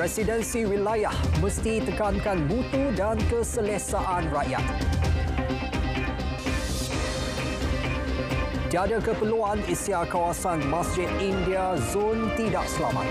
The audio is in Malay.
residensi wilayah mesti tekankan mutu dan keselesaan rakyat. Tiada keperluan isya kawasan Masjid India Zon tidak selamat.